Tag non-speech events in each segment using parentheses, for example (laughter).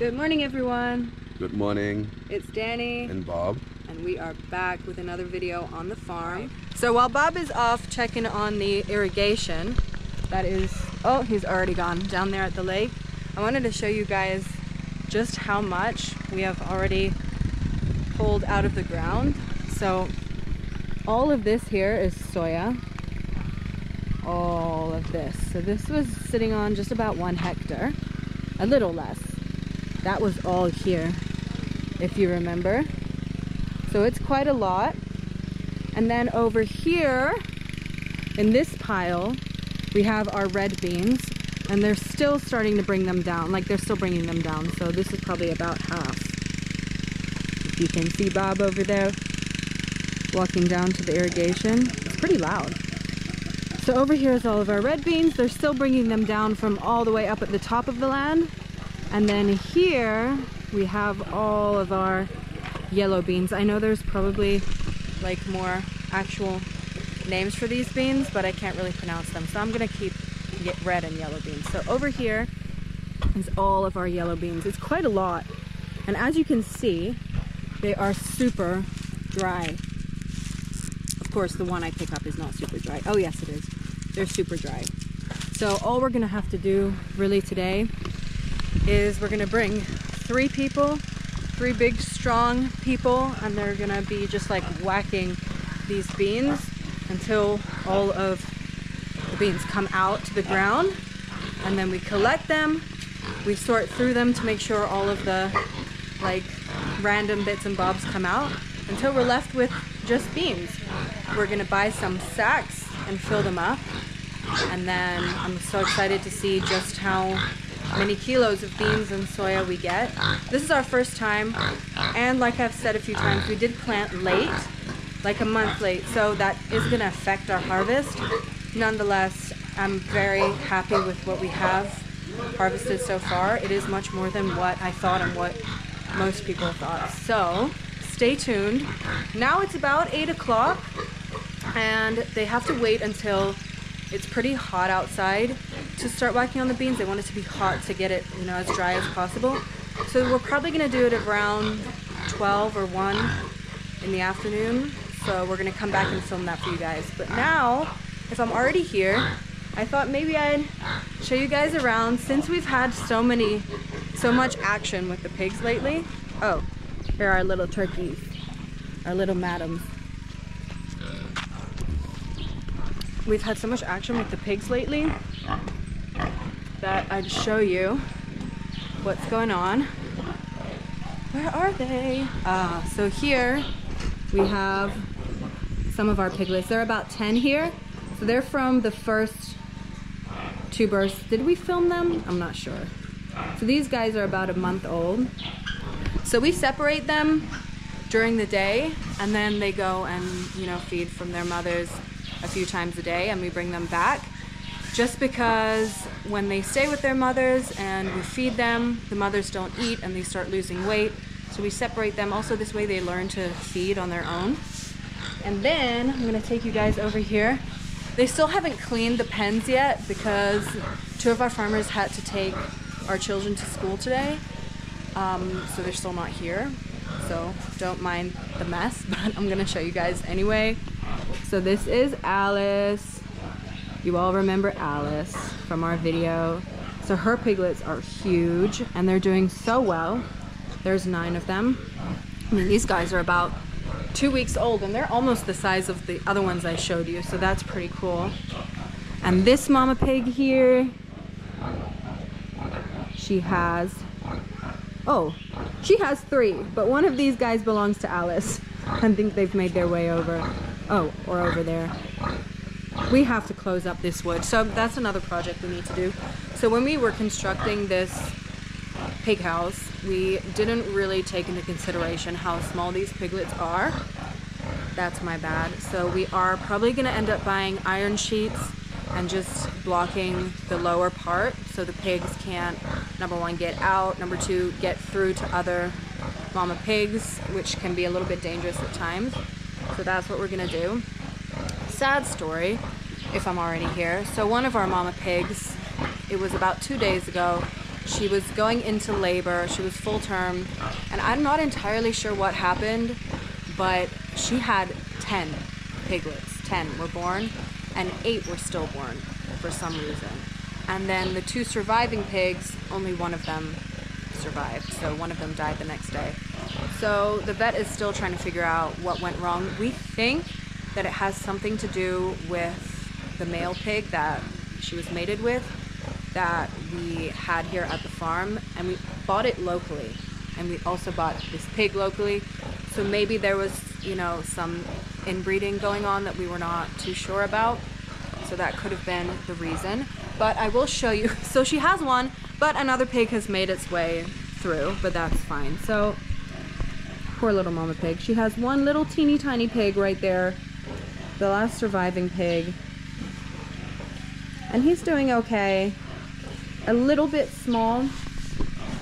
Good morning, everyone. Good morning. It's Danni. And Bob. And we are back with another video on the farm. So while Bob is off checking on the irrigation, that is, oh, he's already gone down there at the lake. I wanted to show you guys just how much we have already pulled out of the ground. So all of this here is soya. All of this. So this was sitting on just about one hectare, a little less. That was all here, if you remember. So it's quite a lot. And then over here, in this pile, we have our red beans and they're still starting to bring them down. Like they're still bringing them down. So this is probably about half. If you can see Bob over there walking down to the irrigation, it's pretty loud. So over here is all of our red beans. They're still bringing them down from all the way up at the top of the land. And then here we have all of our yellow beans. I know there's probably like more actual names for these beans, but I can't really pronounce them. So I'm gonna keep red and yellow beans. So over here is all of our yellow beans. It's quite a lot. And as you can see, they are super dry. Of course, the one I pick up is not super dry. Oh yes, it is. They're super dry. So all we're gonna have to do really today is we're gonna bring three people, three big strong people, and they're gonna be just like whacking these beans until all of the beans come out to the ground. And then we collect them, we sort through them to make sure all of the like random bits and bobs come out until we're left with just beans. We're gonna buy some sacks and fill them up. And then I'm so excited to see just how many kilos of beans and soya we get. This is our first time, and like I've said a few times, we did plant late, like a month late, so that is gonna affect our harvest. Nonetheless, I'm very happy with what we have harvested so far. It is much more than what I thought and what most people thought. So stay tuned. Now it's about eight o'clock and they have to wait until it's pretty hot outside to start whacking on the beans. They want it to be hot to get it, you know, as dry as possible. So we're probably gonna do it around 12 or 1 in the afternoon. So we're gonna come back and film that for you guys. But now, if I'm already here, I thought maybe I'd show you guys around since we've had so many, so much action with the pigs lately. Oh, here are our little turkeys, our little madams. We've had so much action with the pigs lately that I'd show you what's going on. Where are they? Ah, so here we have some of our piglets. There are about 10 here. So they're from the first two births. Did we film them? I'm not sure. So these guys are about a month old. So we separate them during the day and then they go and, you know, feed from their mothers a few times a day and we bring them back just because when they stay with their mothers and we feed them, the mothers don't eat and they start losing weight. So we separate them. Also this way they learn to feed on their own. And then I'm gonna take you guys over here. They still haven't cleaned the pens yet because two of our farmers had to take our children to school today. Um, so they're still not here. So don't mind the mess, (laughs) but I'm gonna show you guys anyway. So this is Alice. You all remember Alice from our video. So her piglets are huge and they're doing so well. There's nine of them. I mean, these guys are about two weeks old and they're almost the size of the other ones I showed you. So that's pretty cool. And this mama pig here, she has, oh, she has three, but one of these guys belongs to Alice. I think they've made their way over. Oh, or over there. We have to close up this wood. So that's another project we need to do. So when we were constructing this pig house, we didn't really take into consideration how small these piglets are. That's my bad. So we are probably gonna end up buying iron sheets and just blocking the lower part so the pigs can't, number one, get out, number two, get through to other mama pigs, which can be a little bit dangerous at times. So that's what we're gonna do. Sad story, if I'm already here. So one of our mama pigs, it was about two days ago, she was going into labor. She was full term, and I'm not entirely sure what happened, but she had 10 piglets. 10 were born, and 8 were stillborn for some reason. And then the two surviving pigs, only one of them survived. So one of them died the next day. So the vet is still trying to figure out what went wrong. We think that it has something to do with the male pig that she was mated with that we had here at the farm and we bought it locally and we also bought this pig locally. So maybe there was you know some inbreeding going on that we were not too sure about. So that could have been the reason. But I will show you (laughs) so she has one but another pig has made its way through but that's fine. So poor little mama pig she has one little teeny tiny pig right there the last surviving pig and he's doing okay a little bit small.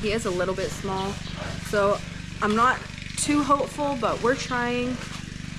He is a little bit small. So I'm not too hopeful, but we're trying.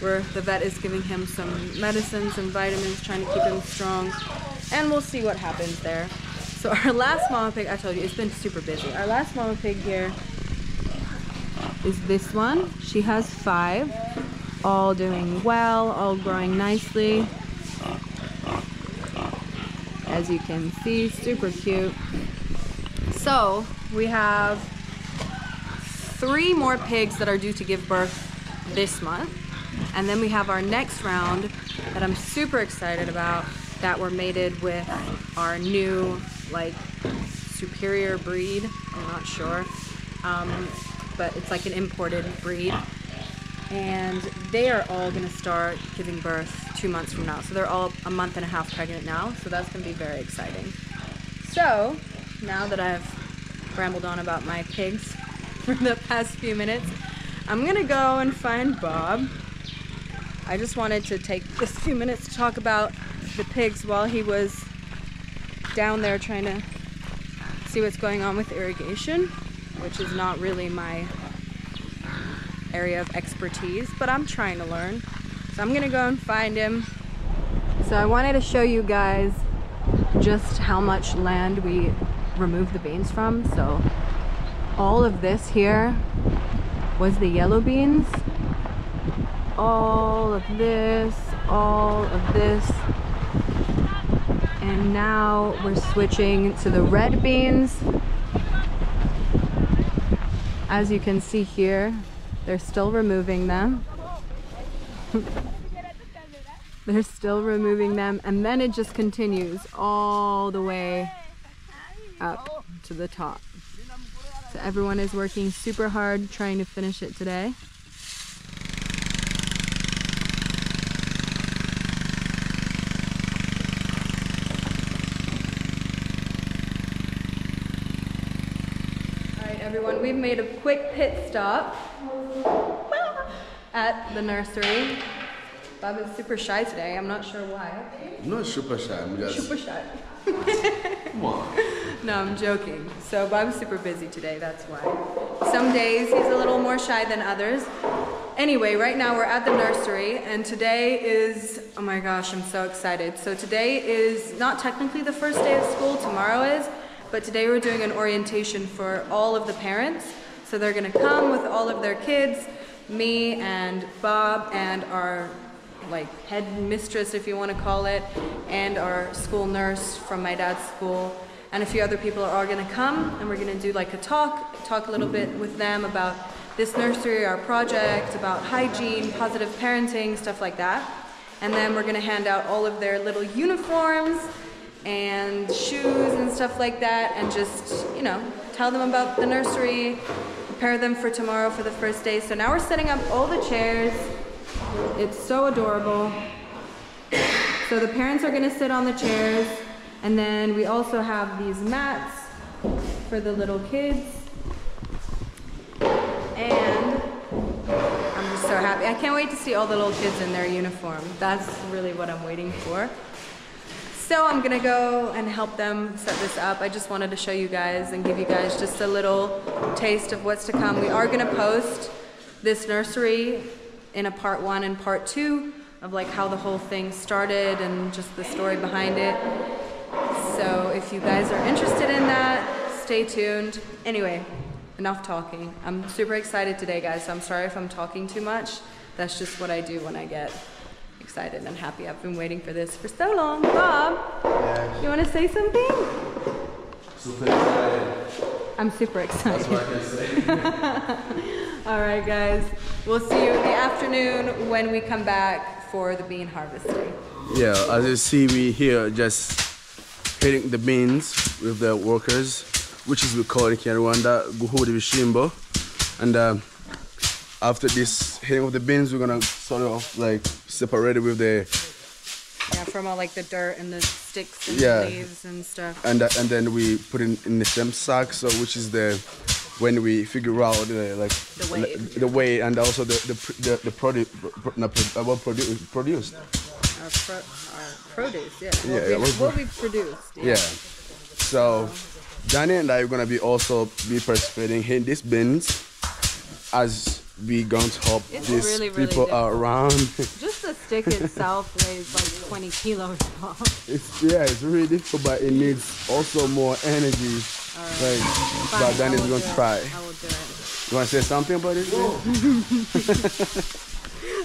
Where the vet is giving him some medicines and vitamins, trying to keep him strong. And we'll see what happens there. So (laughs) our last mama pig, I told you, it's been super busy. Our last mama pig here is this one. She has five, all doing well, all growing nicely. As you can see super cute. So we have three more pigs that are due to give birth this month. And then we have our next round that I'm super excited about that were mated with our new like superior breed. I'm not sure. Um, but it's like an imported breed and they are all going to start giving birth two months from now. So they're all a month and a half pregnant now. So that's going to be very exciting. So now that I've rambled on about my pigs (laughs) for the past few minutes, I'm going to go and find Bob. I just wanted to take just a few minutes to talk about the pigs while he was down there trying to see what's going on with irrigation, which is not really my uh, area of expertise, but I'm trying to learn. So I'm gonna go and find him. So I wanted to show you guys just how much land we removed the beans from. So all of this here was the yellow beans. All of this, all of this. And now we're switching to the red beans. As you can see here, they're still removing them. (laughs) They're still removing them and then it just continues all the way up to the top. So everyone is working super hard trying to finish it today. Everyone, we've made a quick pit stop at the nursery. Bob is super shy today. I'm not sure why. I'm not super shy. I'm just super shy. Come on. (laughs) No, I'm joking. So Bob's super busy today, that's why. Some days he's a little more shy than others. Anyway, right now we're at the nursery and today is, oh my gosh, I'm so excited. So today is not technically the first day of school, tomorrow is, but today we're doing an orientation for all of the parents. So they're gonna come with all of their kids me and Bob and our like head mistress, if you want to call it, and our school nurse from my dad's school, and a few other people are all to come, and we're to do like a talk, talk a little bit with them about this nursery, our project, about hygiene, positive parenting, stuff like that. And then we're to hand out all of their little uniforms and shoes and stuff like that, and just, you know, tell them about the nursery, prepare them for tomorrow for the first day. So now we're setting up all the chairs. It's so adorable. So the parents are gonna sit on the chairs and then we also have these mats for the little kids. And I'm just so happy. I can't wait to see all the little kids in their uniform. That's really what I'm waiting for. So I'm gonna go and help them set this up. I just wanted to show you guys and give you guys just a little taste of what's to come. We are gonna post this nursery in a part one and part two of like how the whole thing started and just the story behind it. So if you guys are interested in that, stay tuned. Anyway, enough talking. I'm super excited today, guys. So I'm sorry if I'm talking too much. That's just what I do when I get excited and happy. I've been waiting for this for so long. Bob, Yeah, you want to say something? super excited. I'm super excited. That's what I can say. (laughs) All right, guys. We'll see you in the afternoon when we come back for the bean harvesting. Yeah, as you see, we here just hitting the beans with the workers, which is we call in Rwanda guhuri bishimbo. And um, after this hitting of the beans, we're gonna sort of like separate it with the Yeah, from all like the dirt and the sticks and Yeah. the leaves and stuff. and uh, and then we put it in the same sack, so which is the when we figure out the like The weight. the weight and also the the the, the produce not pro- uh, what produ- produced. Our, pro- our produce, yeah. What, Yeah, we, yeah, we're- what we've produced. Yeah. So Danni and I are gonna be also be participating in these bins as we going to help It's these really, really people are around. (laughs) Just the stick itself weighs like 20 kilos. It's yeah, it's really difficult, but it needs also more energy. Like, Fine, but then it's gonna try. I will do it. You wanna say something about it? (laughs)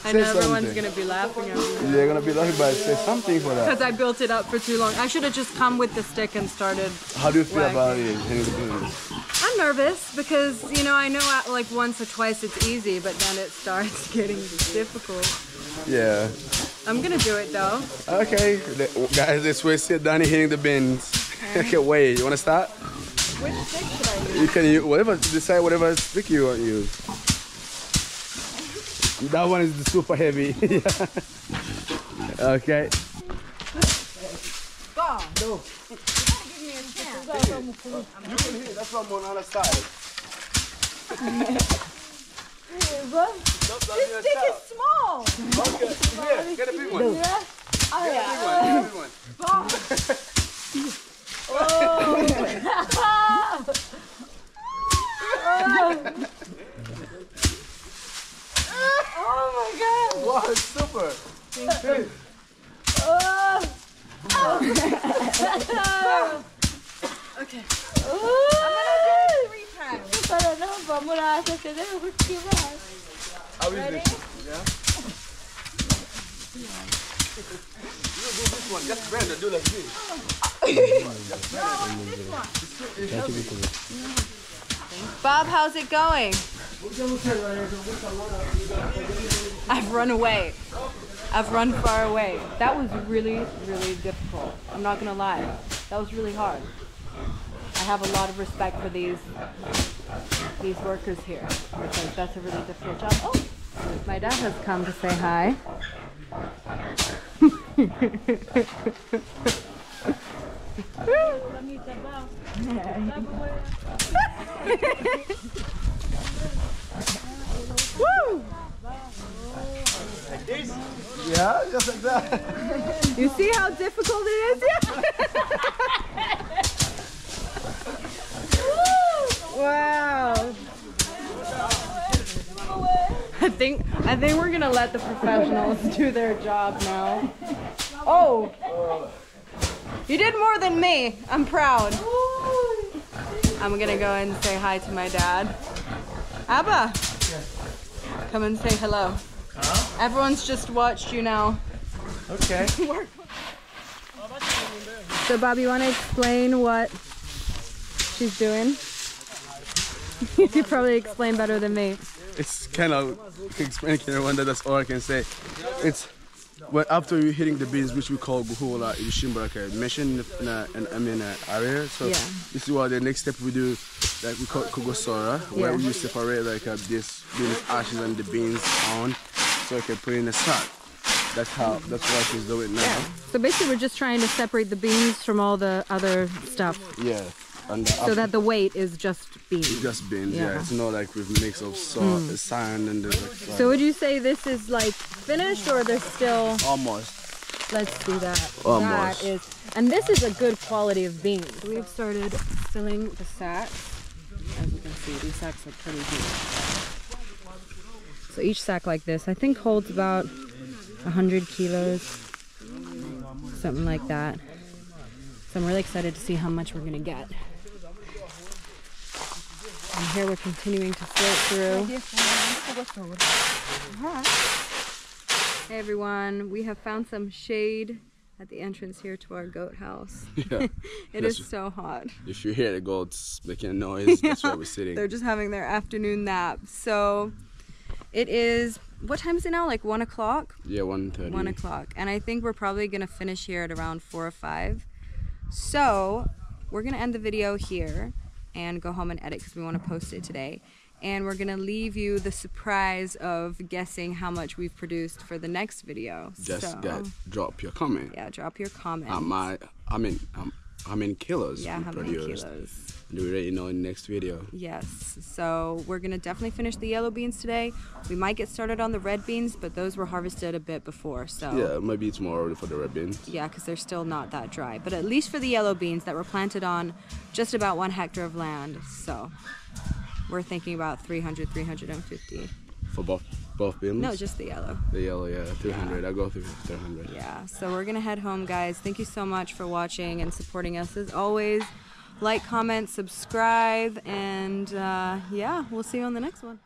I know everyone's something. gonna be laughing at me. They're gonna be laughing, but say something for that. Because I built it up for too long. I should have just come with the stick and started. How do you feel Whack. about it? Hitting the bins? I'm nervous because, you know, I know at like once or twice it's easy, but then it starts (laughs) getting difficult. Yeah. I'm gonna do it though. Okay, Le- guys, let's wait. See Danni hitting the bins. okay, (laughs) wait. You wanna start? Which stick should I use? You can use whatever decide whatever stick you want to use. That one is super heavy. (laughs) okay. You can hear, That's what I'm on the other side. This stick is small. Okay. Here, get a big one. Get a big one. Get a big one. Oh my god. Wow, it's super. Hey, Para no, vamos a hacer que debe cultivar. I'll use this. Yeah. You do this one. Just bend and do like this. Bob, how's it going? I've run away. I've run far away. That was really, really difficult. I'm not gonna lie. That was really hard. I have a lot of respect for these these workers here because that's a really difficult job. Oh, my dad has come to say hi. Woo! Yeah, just like that. You see how difficult it is? (laughs) wow. I think I think we're gonna let the professionals do their job now. Oh, you did more than me. I'm proud. I'm gonna go and say hi to my dad. Abba, come and say hello. Everyone's just watched you now. Okay. (laughs) So, Bob, you want to explain what she's doing? (laughs) you could probably explain better than me. It's kind of explaining in Rwanda. That's all I can say. It's well after you hitting the beans, which we call guhula ishimba, like in, a, in I mean uh, area. So Yeah. this is what the next step we do, like we call kugosora, where Yeah. we separate like uh, this beans ashes and the beans on, so I can put in a sack. That's how. That's what she's doing now. So basically, we're just trying to separate the beans from all the other stuff, Yeah. And so that the weight is just beans. just beans. Yeah. Yeah. It's not like with mix of salt, hmm. sand, and the, like, So would you say this is like finished, or there's still? almost. Let's do that. Almost. That is, and this is a good quality of beans. We've started filling the sacks. As you can see, these sacks are pretty huge. So each sack like this, I think holds about 100 kilos, something like that. So I'm really excited to see how much we're gonna get. And here we're continuing to float through. Hey everyone, we have found some shade at the entrance here to our goat house. (laughs) Yeah. (laughs) It That's- is so hot. If you hear the goats making a noise, that's where we're (laughs) sitting. They're just having their afternoon nap. So it is, what time is it now? Like one o'clock? Yeah, one thirty. One o'clock. And I think we're probably gonna finish here at around four or five. So we're gonna end the video here and go home and edit because we want to post it today. And we're gonna leave you the surprise of guessing how much we've produced for the next video. Just so, drop your comment. yeah, drop your comments. Uh, my, I mean, um, how many kilos yeah, we how many produced? kilos? And we let you know in the next video. Yes. So we're gonna definitely finish the yellow beans today. We might get started on the red beans, but those were harvested a bit before. So Yeah, maybe tomorrow for the red beans. Yeah, because they're still not that dry. But at least for the yellow beans that were planted on just about one hectare of land. So we're thinking about 300, 350. For both both beans. No, just the yellow. the yellow. Yeah, three hundred. I'll go through three hundred. Yeah, so we're going to head home, guys. Thank you so much for watching and supporting us as always. Like, comment, subscribe, and uh, yeah, we'll see you on the next one.